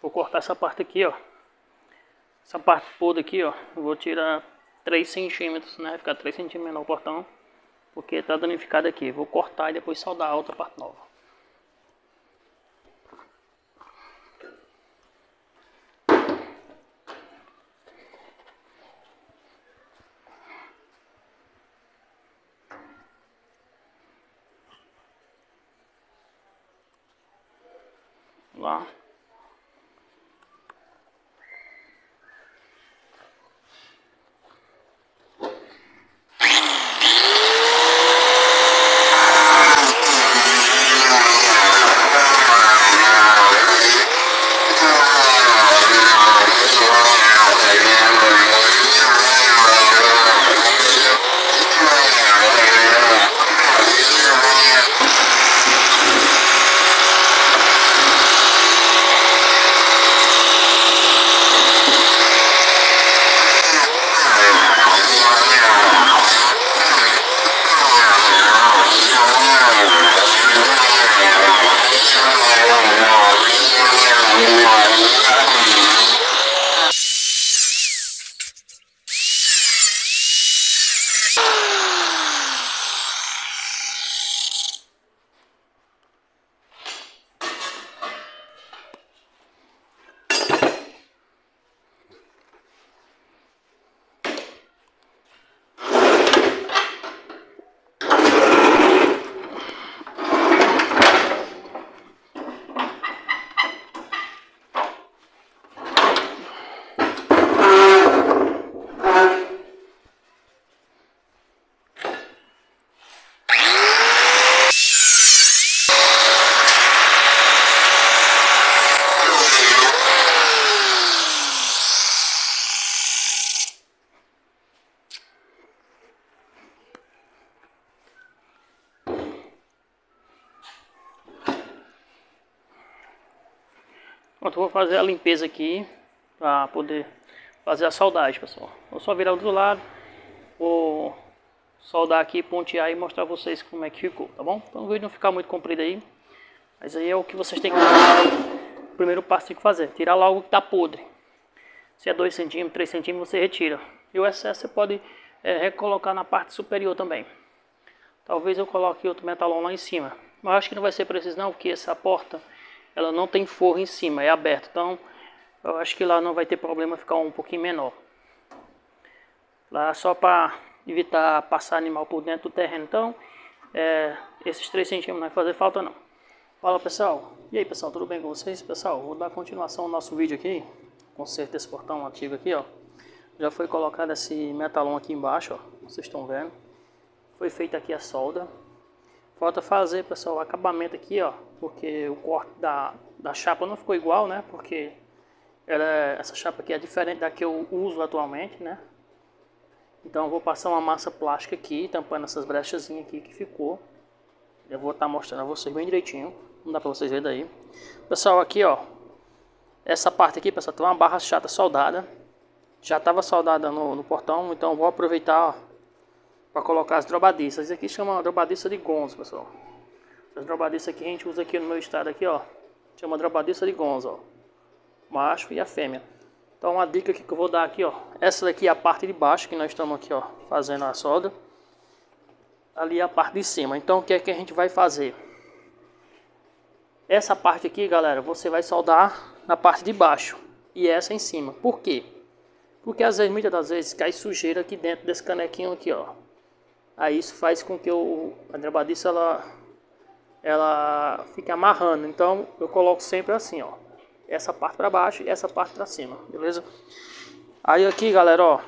Vou cortar essa parte aqui, ó. Essa parte toda aqui, ó. Vou tirar 3 centímetros, né? Vai ficar 3 centímetros no portão. Porque tá danificado aqui. Vou cortar e depois soldar a outra parte nova. lá. Pronto, vou fazer a limpeza aqui para poder fazer a soldagem, pessoal. Vou só virar do outro lado, vou soldar aqui, pontear e mostrar vocês como é que ficou, tá bom? Então o vídeo não ficar muito comprido aí, mas aí é o que vocês têm que fazer. O primeiro passo tem que fazer, tirar logo o que tá podre. Se é 2 centímetros, 3 centímetros, você retira. E o excesso você pode é, recolocar na parte superior também. Talvez eu coloque outro metalon lá em cima. Mas acho que não vai ser preciso não, porque essa porta ela não tem forro em cima, é aberto. Então, eu acho que lá não vai ter problema ficar um pouquinho menor. Lá só para evitar passar animal por dentro do terreno. Então, é, esses 3 centímetros não vai fazer falta não. Fala pessoal, e aí pessoal, tudo bem com vocês? Pessoal, vou dar continuação ao nosso vídeo aqui. Conserto desse portão antigo aqui, ó. Já foi colocado esse metalon aqui embaixo, ó. Vocês estão vendo. Foi feita aqui a solda. Falta fazer, pessoal, o acabamento aqui, ó, porque o corte da, da chapa não ficou igual, né? Porque ela, essa chapa aqui é diferente da que eu uso atualmente, né? Então vou passar uma massa plástica aqui, tampando essas brechazinhas aqui que ficou. Eu vou estar tá mostrando a vocês bem direitinho, não dá pra vocês verem daí. Pessoal, aqui, ó, essa parte aqui, pessoal, tem uma barra chata soldada. Já estava soldada no, no portão, então vou aproveitar, ó, para colocar as drobadiças. Isso aqui chama drobadiça de gonzo, pessoal. As drobadiças aqui a gente usa aqui no meu estado aqui, ó. Chama drobadiça de gonzo, ó. Macho e a fêmea. Então uma dica que eu vou dar aqui, ó. Essa daqui é a parte de baixo que nós estamos aqui, ó, fazendo a solda. Ali é a parte de cima. Então o que é que a gente vai fazer? Essa parte aqui, galera, você vai soldar na parte de baixo e essa em cima. Por quê? Porque às vezes, muitas das vezes, cai sujeira aqui dentro desse canequinho aqui, ó. Aí isso faz com que o, a drabadiça ela, ela fique amarrando. Então eu coloco sempre assim, ó. Essa parte para baixo e essa parte para cima, beleza? Aí aqui, galera, ó.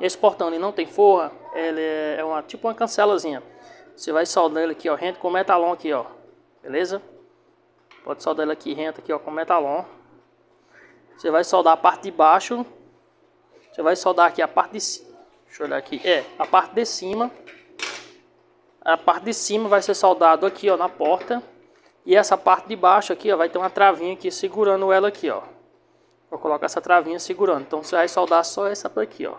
Esse portão ele não tem forra, ele é uma tipo uma cancelazinha. Você vai soldar ele aqui, ó, rente com metalon aqui, ó. Beleza? Pode soldar ele aqui rente aqui, ó, com metalon. Você vai soldar a parte de baixo. Você vai soldar aqui a parte de Deixa eu olhar aqui. É, a parte de cima. A parte de cima vai ser soldado aqui, ó, na porta. E essa parte de baixo aqui, ó, vai ter uma travinha aqui segurando ela aqui, ó. Vou colocar essa travinha segurando. Então você vai soldar só essa aqui, ó.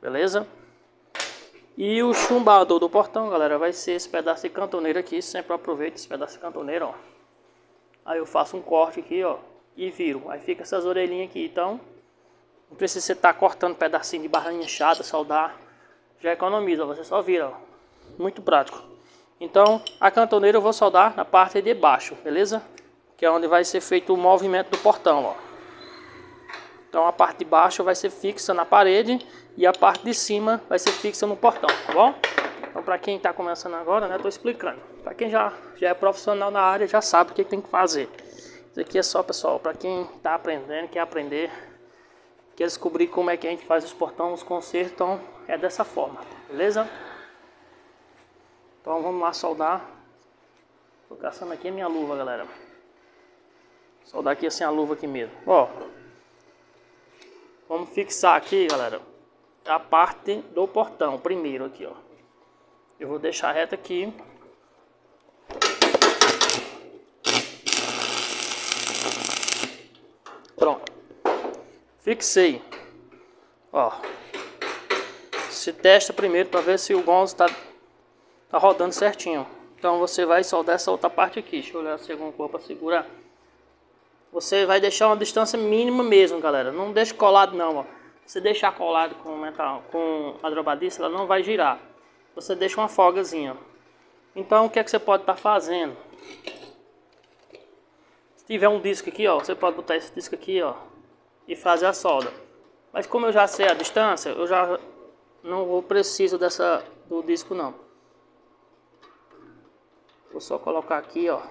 Beleza? E o chumbador do portão, galera, vai ser esse pedaço de cantoneira aqui. Sempre aproveito esse pedaço de cantoneira, ó. Aí eu faço um corte aqui, ó. e viro. Aí fica essas orelhinhas aqui. Então, não precisa você estar tá cortando pedacinho de barra inchada, soldar. Já economiza, você só vira. Ó. Muito prático. Então, a cantoneira eu vou soldar na parte de baixo, beleza? Que é onde vai ser feito o movimento do portão, ó. Então, a parte de baixo vai ser fixa na parede e a parte de cima vai ser fixa no portão, tá bom? Então, para quem está começando agora, né, tô explicando. Para quem já, já é profissional na área, já sabe o que tem que fazer. Isso aqui é só, pessoal, para quem está aprendendo, quer aprender, quer descobrir como é que a gente faz os portões, os consertos, então é dessa forma, beleza? Então vamos lá soldar. Tô caçando aqui a minha luva, galera. Soldar aqui assim a luva aqui mesmo. Ó. Vamos fixar aqui, galera, a parte do portão primeiro aqui, ó. Eu vou deixar reto aqui. Pronto. Fixei. Ó. Se testa primeiro para ver se o gonzo está tá rodando certinho. Então você vai soldar essa outra parte aqui. Deixa eu olhar se alguma coisa para segurar. Você vai deixar uma distância mínima mesmo, galera. Não deixe colado não, ó. Se deixar colado com, metal, com a drobadiça, ela não vai girar. Você deixa uma folgazinha. Então o que é que você pode estar tá fazendo? Se tiver um disco aqui, ó, você pode botar esse disco aqui, ó, e fazer a solda. Mas como eu já sei a distância, eu já não vou preciso dessa do disco não. Vou só colocar aqui, ó.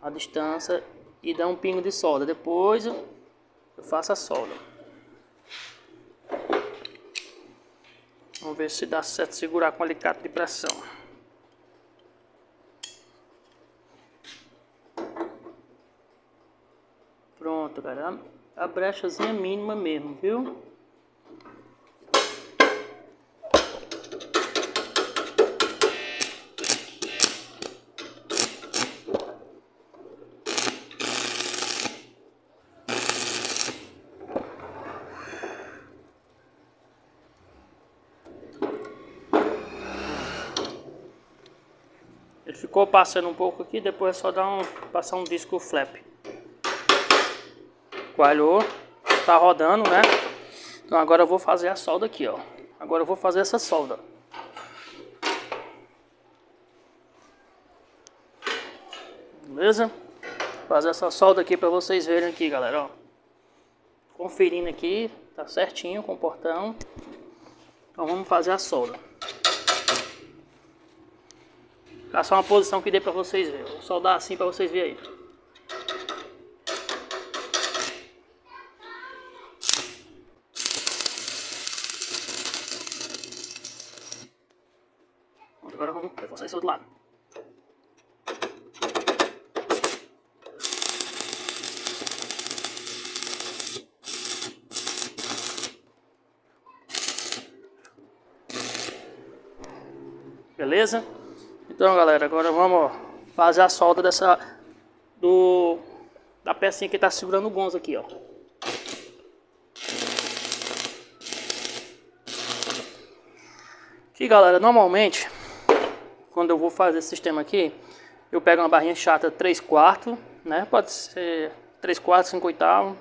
A distância e dar um pingo de solda. Depois eu faço a solda. Vamos ver se dá certo segurar com alicate de pressão. Pronto, galera. A brechazinha mínima mesmo, viu? Ele ficou passando um pouco aqui, depois é só dar um, passar um disco flap. Coalhou, tá rodando, né? Então agora eu vou fazer a solda aqui, ó. Agora eu vou fazer essa solda. Beleza? Fazer essa solda aqui para vocês verem aqui, galera, ó. Conferindo aqui, tá certinho com o portão. Então vamos fazer a solda. Caçar uma posição que dê pra vocês verem. Vou soldar assim pra vocês verem aí. Agora vamos reforçar esse outro lado. Beleza? Então, galera, agora vamos fazer a solda dessa do da pecinha que está segurando o gonzo aqui, ó. Aqui, galera, normalmente quando eu vou fazer esse sistema aqui, eu pego uma barrinha chata 3 quartos, né? Pode ser 3 quartos, 5 oitavos.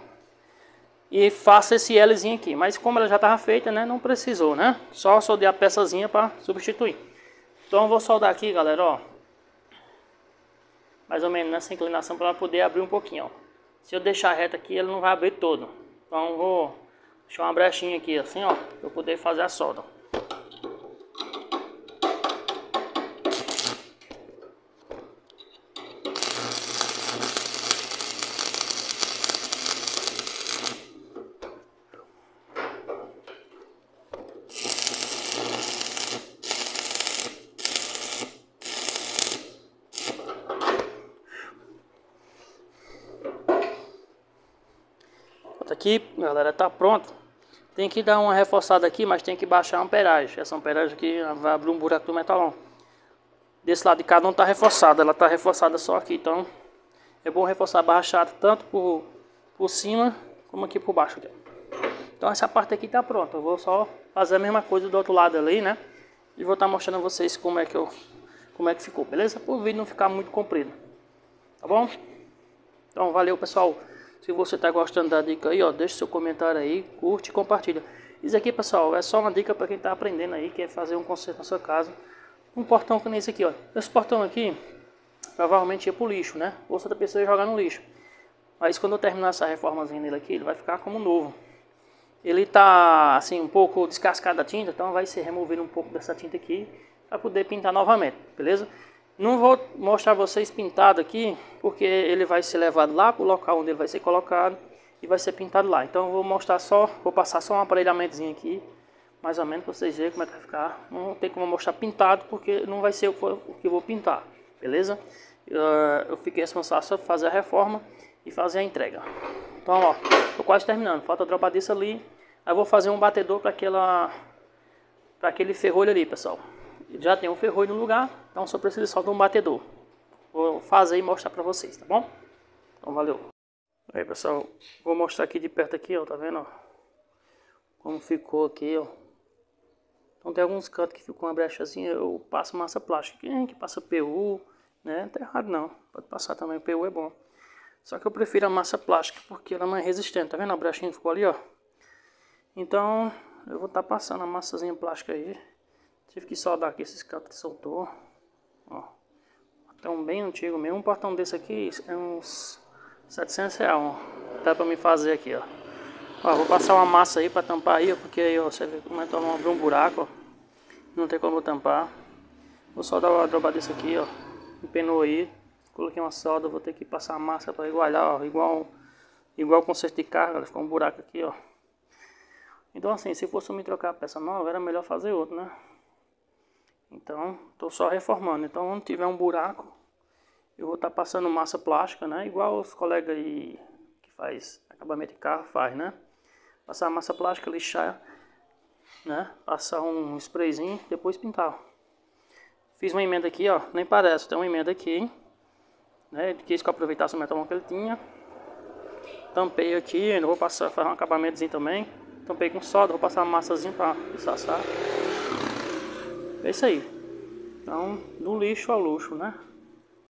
E faço esse Lzinho aqui. Mas como ela já estava feita, né? Não precisou, né? Só soldar a peçazinha para substituir. Então eu vou soldar aqui, galera, ó. Mais ou menos nessa inclinação para poder abrir um pouquinho, ó. Se eu deixar reto aqui, ele não vai abrir todo. Então eu vou deixar uma brechinha aqui assim, ó, para eu poder fazer a solda. Aqui, galera, tá pronto. Tem que dar uma reforçada aqui, mas tem que baixar a amperagem. Essa amperagem aqui vai abrir um buraco do metalão. Desse lado de cá não tá reforçada, ela tá reforçada só aqui. Então, é bom reforçar a barra chata tanto por, por cima como aqui por baixo. Então essa parte aqui tá pronta. Eu vou só fazer a mesma coisa do outro lado ali, né? E vou estar tá mostrando a vocês como é que eu como é que ficou, beleza? Para o vídeo não ficar muito comprido. Tá bom? Então valeu pessoal, se você está gostando da dica aí, ó, deixa seu comentário aí, curte e compartilha. Isso aqui pessoal, é só uma dica para quem está aprendendo aí, quer fazer um conserto na sua casa. Um portão que nem esse aqui, ó. Esse portão aqui, provavelmente ia pro lixo, né? Ou outra pessoa ia jogar no lixo. Mas quando eu terminar essa reformazinha nele aqui, ele vai ficar como novo. Ele tá assim um pouco descascado a tinta, então vai ser removendo um pouco dessa tinta aqui para poder pintar novamente, beleza? Não vou mostrar vocês pintado aqui, porque ele vai ser levado lá para o local onde ele vai ser colocado e vai ser pintado lá. Então eu vou mostrar só, vou passar só um aparelhamentozinho aqui, mais ou menos para vocês verem como é que vai ficar. Não tem como mostrar pintado, porque não vai ser o que eu vou pintar, beleza? Eu fiquei responsável só por fazer a reforma e fazer a entrega. Então, ó, tô quase terminando. Falta a dropadiça ali. Aí vou fazer um batedor para aquela para aquele ferrolho ali, pessoal. Já tem um ferrolho no lugar, então só preciso só de um batedor. Vou fazer e mostrar para vocês, tá bom? Então, valeu. Aí, pessoal, vou mostrar aqui de perto aqui, ó, tá vendo, ó? Como ficou aqui, ó. Então tem alguns cantos que ficou uma brechazinha, eu passo massa plástica. Quem que passa PU, né? Não tá errado não. Pode passar também, PU é bom. Só que eu prefiro a massa plástica porque ela é mais resistente. Tá vendo a brechinha ficou ali, ó? Então, eu vou estar tá passando a massazinha plástica aí. Tive que soldar aqui esses cantos que soltou. Ó. Um bem antigo mesmo. Um portão desse aqui é uns 700 reais. Ó. Dá pra me fazer aqui, ó. Ó, vou passar uma massa aí pra tampar aí, porque aí, ó, você vê como é que abriu um buraco, ó. Não tem como tampar. Vou soldar o droba desse aqui, ó. Empenou aí. Coloquei uma solda, vou ter que passar a massa para igualar, ó, igual igual conserto de carga, ficou um buraco aqui, ó. Então assim, se fosse me trocar a peça nova, era melhor fazer outro, né? Então, tô só reformando. Então, onde tiver um buraco, eu vou estar tá passando massa plástica, né? Igual os colegas aí que faz acabamento de carro faz, né? Passar massa plástica, lixar, né? Passar um sprayzinho, depois pintar. Fiz uma emenda aqui, ó. Nem parece, tem uma emenda aqui? Né? Quis que eu aproveitasse o metalão que ele tinha. Tampei aqui, ainda vou passar, fazer um acabamentozinho também. Tampei com soda, vou passar uma massazinha para disfarçar. É isso aí. Então, do lixo ao luxo, né?